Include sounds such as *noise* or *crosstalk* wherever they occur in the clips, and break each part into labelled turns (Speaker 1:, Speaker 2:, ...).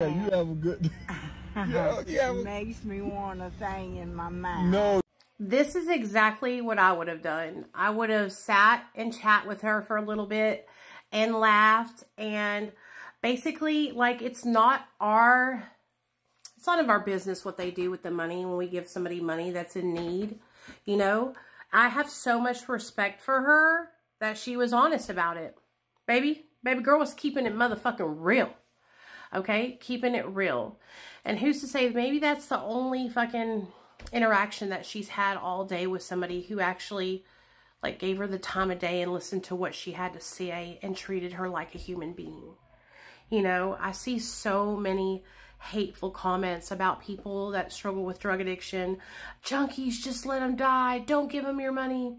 Speaker 1: Yeah, you have a good. *laughs* yeah, you have a,
Speaker 2: makes me want a thing in my mouth.
Speaker 1: no,
Speaker 3: This is exactly what I would have done. I would have sat and chat with her for a little bit and laughed and basically like it's not our it's none of our business what they do with the money when we give somebody money that's in need. You know, I have so much respect for her that she was honest about it. Baby, baby girl was keeping it motherfucking real. Okay? Keeping it real. And who's to say maybe that's the only fucking interaction that she's had all day with somebody who actually like gave her the time of day and listened to what she had to say and treated her like a human being. You know, I see so many hateful comments about people that struggle with drug addiction. Junkies, just let them die. Don't give them your money.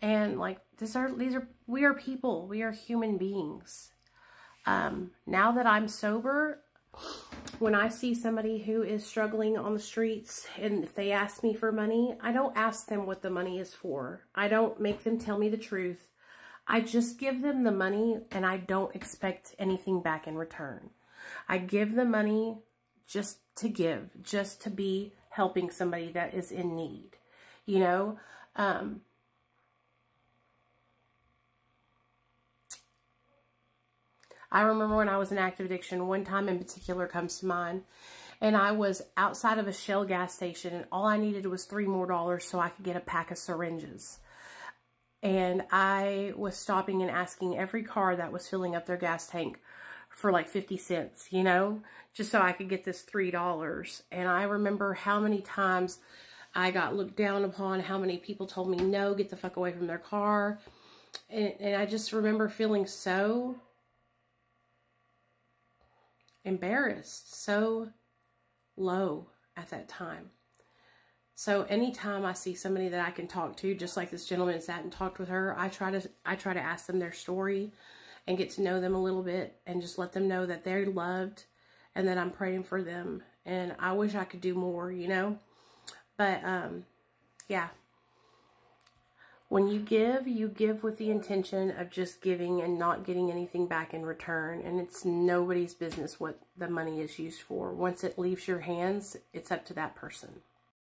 Speaker 3: And like, these are, these are, we are people. We are human beings. Um, now that I'm sober, when I see somebody who is struggling on the streets and if they ask me for money, I don't ask them what the money is for. I don't make them tell me the truth. I just give them the money and I don't expect anything back in return. I give the money just to give, just to be helping somebody that is in need. You know, um, I remember when I was in active addiction, one time in particular comes to mind. And I was outside of a Shell gas station and all I needed was three more dollars so I could get a pack of syringes. And I was stopping and asking every car that was filling up their gas tank for like 50 cents, you know, just so I could get this $3. And I remember how many times I got looked down upon, how many people told me, no, get the fuck away from their car. And, and I just remember feeling so embarrassed, so low at that time. So anytime I see somebody that I can talk to, just like this gentleman sat and talked with her, I try to I try to ask them their story and get to know them a little bit and just let them know that they're loved and that I'm praying for them. And I wish I could do more, you know? But um yeah. When you give, you give with the intention of just giving and not getting anything back in return. And it's nobody's business what the money is used for. Once it leaves your hands, it's up to that person.